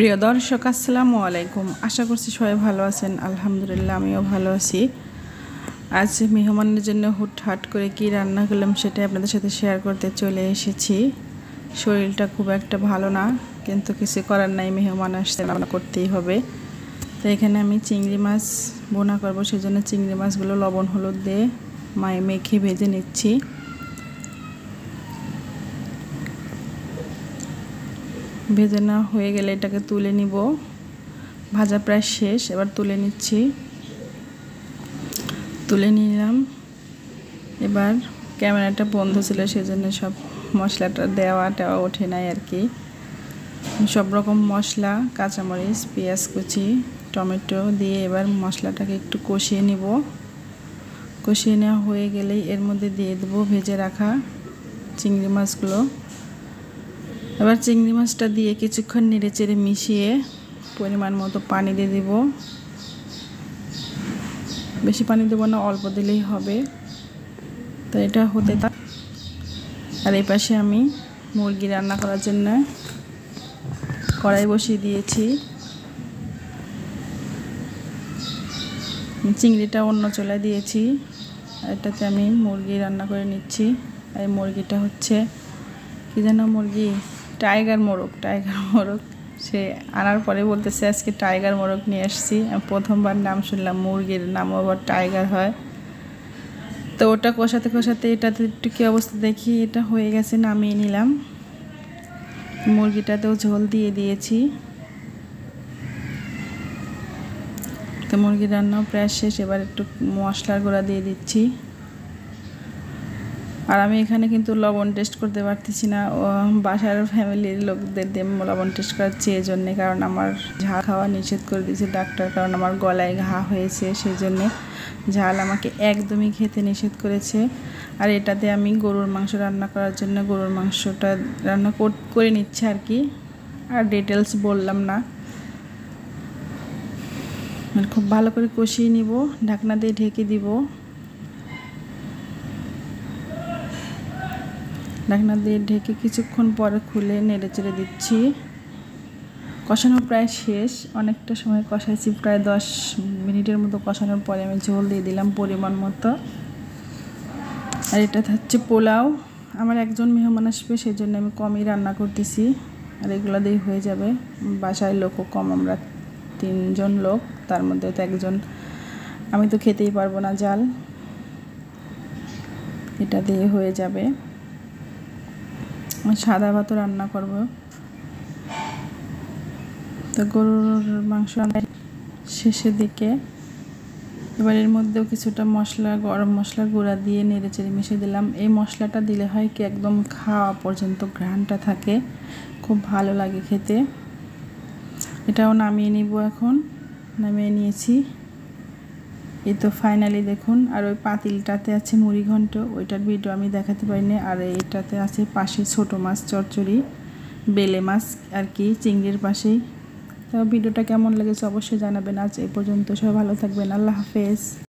প্রিয় দর্শক, আসসালামু আলাইকুম। আশা করছি সবাই ভালো আছেন। আলহামদুলিল্লাহ, আমিও ভালো আছি। আজ মেহমানের জন্য হুটহাট করে কি রান্না করলাম সেটাই আপনাদের সাথে শেয়ার করতে চলে এসেছি। শরীরটা খুব একটা ভালো না, কিন্তু কিছু করার নাই, মেহমান আসতে রান্না করতেই হবে। তো এখানে আমি চিংড়ি মাছ বোনা করব সেই জন্য চিংড়ি মাছগুলো লবণ, হলুদ দিয়ে মায়ে মেখে ভেজে নিচ্ছি। ভেজে না হয়ে গেলে এটাকে তুলে নিব। ভাজা প্রায় শেষ, এবার তুলে নিচ্ছি। তুলে নিলাম। এবার ক্যামেরাটা বন্ধ ছিল সেজন্য সব মশলাটা দেওয়া টেওয়া ওঠে নাই আর কি। সব রকম মশলা, কাঁচামরিচ, পেঁয়াজ কুচি, টমেটো দিয়ে এবার মশলাটাকে একটু কষিয়ে নিব। কষিয়ে নেওয়া হয়ে গেলেই এর মধ্যে দিয়ে দেবো ভেজে রাখা চিংড়ি মাছগুলো। এবার চিংড়ি মাছটা দিয়ে কিছুক্ষণ নেড়ে চেড়ে মিশিয়ে পরিমাণ মতো পানি দিয়ে দিব। বেশি পানি দেবো না, অল্প দিলেই হবে। তো এটা হতে থাক। আর এই পাশে আমি মুরগি রান্না করার জন্য কড়াই বসিয়ে দিয়েছি। চিংড়িটা অন্য চলে দিয়েছি। এটাতে আমি মুরগি রান্না করে নিচ্ছি। আর মুরগিটা হচ্ছে, কী যেন মুরগি? টাইগার মোরগ টাইগার মোরগ। সে আনার পরে বলতেছে, আজকে টাইগার মোরগ নিয়ে আসছি। প্রথমবার নাম শুনলাম, মুরগির নামও আবার টাইগার হয়। তো ওটা কষাতে কষাতে এটাতে একটু কী অবস্থা দেখি, এটা হয়ে গেছে, নামিয়ে নিলাম। মুরগিটাতেও ঝোল দিয়ে দিয়েছি। তো মুরগির রান্নাও প্রায় শেষ, এবার একটু মশলার গুঁড়া দিয়ে দিচ্ছি। আর আমি এখানে কিন্তু লবণ টেস্ট করতে পারতেছি না। বাসার ফ্যামিলির লোকদের দিয়ে লবণ টেস্ট করাচ্ছি এই জন্যে কারণ আমার ঝাল খাওয়া নিষেধ করে দিয়েছে ডাক্তার কারণ আমার গলায় ঘা হয়েছে সেই জন্যে ঝাল আমাকে একদমই খেতে নিষেধ করেছে। আর এটাতে আমি গরুর মাংস রান্না করার জন্য গরুর মাংসটা রান্না করে নিচ্ছে আর কি। আর ডিটেলস বললাম না। খুব ভালো করে কষিয়ে নিব, ঢাকনা দিয়ে ঢেকে দিব। ঢাকনা দিয়ে ঢেকে কিছুক্ষণ পরে খুলে নেড়ে চেড়ে দিচ্ছি। কষানো প্রায় শেষ। অনেকটা সময় কষাইছি, প্রায় দশ মিনিটের মতো কষানোর পরে আমি ঝোল দিয়ে দিলাম পরিমাণ মতো। আর এটা হচ্ছে পোলাও। আমার একজন মেহমান আসবে সেই জন্য আমি কমই রান্না করতেছি। আর এগুলো দিয়ে হয়ে যাবে। বাসায় লোকও কম, আমরা তিনজন লোক, তার মধ্যে তো একজন। আমি তো খেতেই পারব না জাল। এটা দিয়ে হয়ে যাবে। সাদা ভাতও রান্না করব। তো গরুর মাংস শেষের দিকে এবার এর মধ্যেও কিছুটা মশলা, গরম মশলা গুঁড়া দিয়ে নেড়ে চেড়ে মিশিয়ে দিলাম। এই মশলাটা দিলে হয় কি, একদম খাওয়া পর্যন্ত ঘ্রাণটা থাকে। খুব ভালো লাগে খেতে। এটাও নামিয়ে নিব এখন। নামিয়ে নিয়েছি। এই তো ফাইনালি দেখুন, আর ওই পাতিলটাতে আছে মুড়িঘণ্ট ওইটার ভিডিও আমি দেখাতে পারিনি, আর এটাতে আছে পাশে ছোট মাছ, চচ্চড়ি, বেলে মাছ, আর কি, চিংড়ির পাশেই তো ভিডিওটা কেমন লেগেছে অবশ্যই জানাবেন, আজ এই পর্যন্ত সবাই ভালো থাকবেন, আল্লাহ হাফেজ।